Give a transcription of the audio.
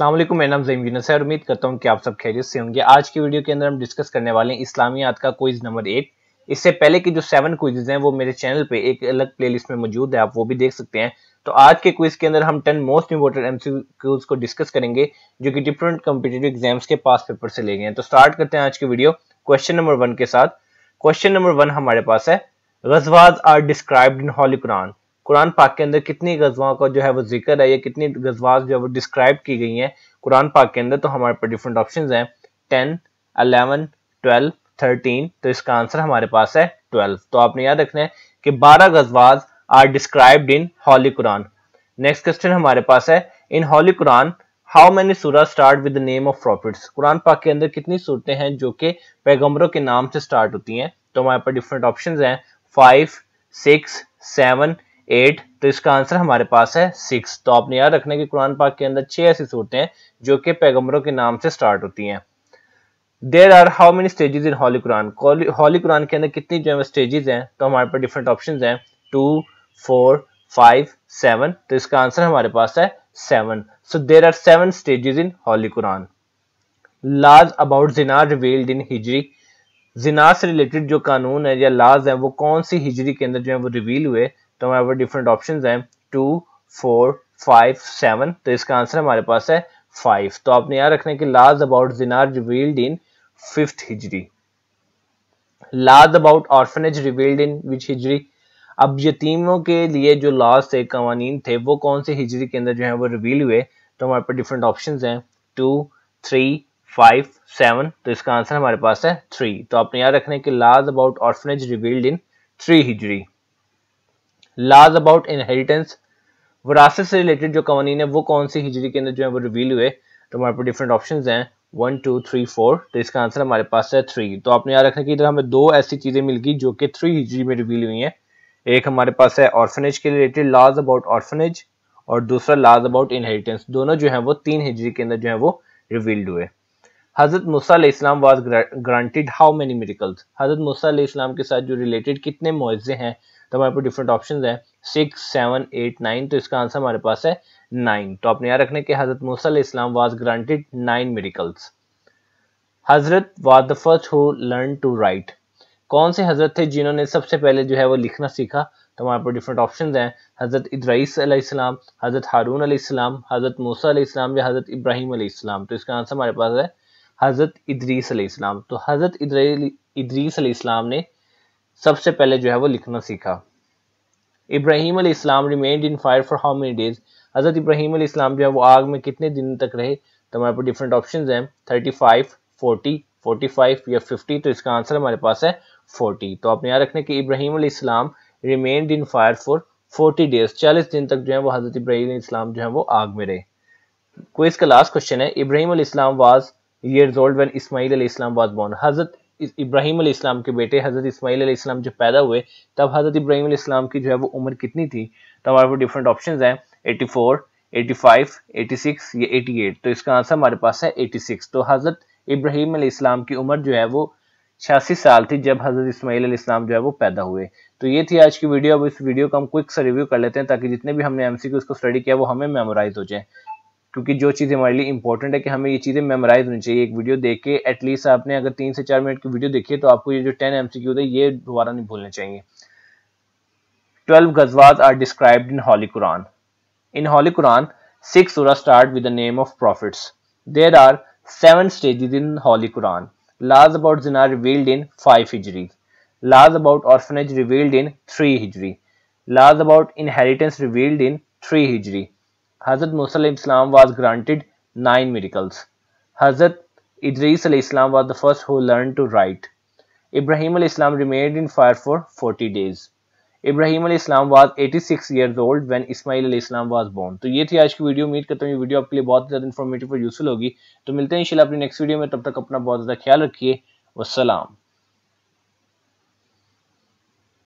वालेकुम, मेरा नाम जईम यूनस है और उम्मीद करता हूँ कि आप सब खैरियत से होंगे। आज की वीडियो के अंदर हम डिस्कस करने वाले हैं इस्लामियात का क्विज नंबर एट इससे पहले की जो सेवन क्विजेज हैं, वो मेरे चैनल पे एक अलग प्लेलिस्ट में मौजूद है, आप वो भी देख सकते हैं। तो आज के क्विज के अंदर हम टेन मोस्ट इंपोर्टेंट एमसीक्यूज को डिस्कस करेंगे, जो कि डिफरेंट कम्पिटेटिव एग्ज़ाम्स के पास पेपर से ले गए हैं। तो स्टार्ट करते हैं आज की वीडियो क्वेश्चन नंबर वन के साथ। क्वेश्चन नंबर वन हमारे पास है, गजवाज are described in holy Quran Quran पाक के अंदर कितनी गजवाओं का जो है वो ज़िक्र है, या कितनी गजवाज जो है वो डिस्क्राइब की गई हैं कुरान पाक के अंदर तो हमारे पास डिफरेंट ऑप्शन हैं। टेन अलेवन ट्वेल्व थर्टीन तो इसका आंसर हमारे पास है ट्वेल्व तो आपने याद रखना है कि बारह गजवाज are described in holy Quran next question हमारे पास है in holy Quran how many सूरा start with name of prophets Quran पाक के अंदर कितनी सूरतें हैं जो कि पैगम्बरों के नाम से स्टार्ट होती हैं? तो हमारे पास डिफरेंट ऑप्शन हैं। फाइव सिक्स सेवन एट तो इसका आंसर हमारे पास है सिक्स। तो आपने याद रखना कि कुरान पाक के अंदर छह ऐसी सूरतें हैं जो कि पैगम्बरों के नाम से स्टार्ट होती हैं। There are how many stages in holy Quran holy Quran के अंदर कितनी जो है स्टेजेस हैं तो हमारे पास डिफरेंट ऑप्शन हैं। टू फोर फाइव सेवन तो इसका आंसर हमारे पास है seven so there are seven stages in holy Quran laws about जिनार revealed इन हिजरी जिनार से रिलेटेड जो कानून है या लाज है, वो कौन सी हिजरी के अंदर जो है वो रिवील हुए? तो हमारे पास डिफरेंट ऑप्शन हैं। टू फोर फाइव सेवन तो इसका आंसर हमारे पास है फाइव तो आपने याद रखना कि लाज अबाउट जिनार revealed in fifth Hijri laws about orphanage revealed in which हिजरी अब यतीमों के लिए जो लॉज थे, कवानीन थे, वो कौन से हिजरी के अंदर जो है वो रिवील हुए? तो हमारे पास डिफरेंट ऑप्शन हैं। टू थ्री फाइव सेवन तो इसका आंसर हमारे पास है थ्री तो आपने याद रखना है कि laws about orphanage revealed in three Hijri laws about inheritance वरासत से रिलेटेड जो कवानीन है, वो कौन सी हिजरी के अंदर जो है वो रिवील हुए? तो हमारे पास डिफरेंट ऑप्शन हैं। वन टू थ्री फोर तो इसका आंसर हमारे पास है थ्री तो आपने याद रखना कि इधर हमें दो ऐसी चीज़ें मिल गई जो कि थ्री हिजरी में रिवील हुई हैं। एक हमारे पास है ऑर्फनेज के रिलेटेड लॉज अबाउट ऑर्फनेज और दूसरा लॉज अबाउट इनहेरिटेंस दोनों जो है वो तीन हिजरी के अंदर जो है वो रिवील्ड हुए। हज़रत मूसा इस्लाम was granted how many miracles हज़रत मूसा इस्लाम के साथ जो रिलेटेड कितने मुआवजे हैं? तो हमारे पास डिफरेंट ऑप्शन है। सिक्स सेवन एट नाइन तो इसका आंसर हमारे पास है नाइन तो आपने याद रखने के हज़रत मूसल इस्लाम वाज ग्रांटेड नाइन मेडिकल्स हज़रत was the first who learn to write कौन से हज़रत थे जिन्होंने सबसे पहले जो है वो लिखना सीखा? तो हमारे पास डिफरेंट ऑप्शन हैं। हज़रत इद्राइस इस्लाम हज़रत हारून इस्लाम हज़रत मूसा इस्लाम या हज़रत इब्राहिम इस्लाम तो इसका आंसर हमारे पास है हज़रत इद्रीस इस्लाम तो हज़रत इद्रीस इस्लाम ने सबसे पहले जो है वो लिखना सीखा। इब्राहिम इस्लाम remained in fire for how many days हज़रत इब्राहिम इस्लाम जो है वो आग में कितने दिन तक रहे? तो हमारे पास डिफरेंट ऑप्शन हैं। Thirty five forty forty five या फिफ्टी तो इसका आंसर हमारे पास है फोर्टी तो आपने याद रखने की इब्राहिम इस्लाम remained in fire for forty days चालीस दिन तक जो है वो हज़रत इब्राहिम इस्लाम जो है वो आग में रहे। कोई इसका लास्ट क्वेश्चन है। इब्राहिम इस्लाम was years old when Ismail इस्लाम वाज बोर्न हज़रत इब्राहिम इस्लाम के बेटे हज़रत इसमाइल इस्लाम जब पैदा हुए तब हज़रत इब्राहिम इस्लाम की जो है वो उम्र कितनी थी? तब हमारे पास डिफरेंट ऑप्शन हैं 84, 85, 86 या 88 तो इसका आंसर हमारे पास है 86 तो हज़रत इब्राहिम इस्लाम की उम्र जो है वो छियासी साल थी जब हज़रत इसमाइल इस्लाम जो है वो पैदा हुए। तो ये थी आज की वीडियो अब इस वीडियो का हम क्विक से रिव्यू कर लेते हैं ताकि जितने भी हमने एमसीक्यू उसको स्टडी किया वो हमें मेमोराइज हो जाए। क्योंकि जो चीज़ हमारे लिए इंपॉर्टेंट है कि हमें ये चीज़ें मेमोराइज होनी चाहिए। एक वीडियो देख के एटलीस्ट आपने अगर तीन से चार मिनट की वीडियो देखी है तो आपको ये जो टेन एम सी है, ये दोबारा नहीं भूलने चाहिए। Twelve गजवात are described in holy Quran in holy Quran six सूरा start with the name of prophets there are seven stages in holy Quran laws about zina revealed in 5 hijri. Laws about orphanage revealed in 3 hijri. Laws about inheritance revealed in 3 hijri. Hazrat Musa Islam was granted nine miracles. Hazrat Idris Islam was the first who learned to write. Ibrahim Islam remained in fire for 40 days. इब्राहिम इस्लाम was 86 years old when Ismail इस्लाम was born तो ये थी आज की video उम्मीद करता हूँ ये वीडियो आपके लिए बहुत ज़्यादा इन्फॉर्मेटिव और यूजफुल होगी तो मिलते हैं इंशाल्लाह अपनी नेक्स्ट वीडियो में तब तक अपना बहुत ज़्यादा ख्याल रखिए वसलाम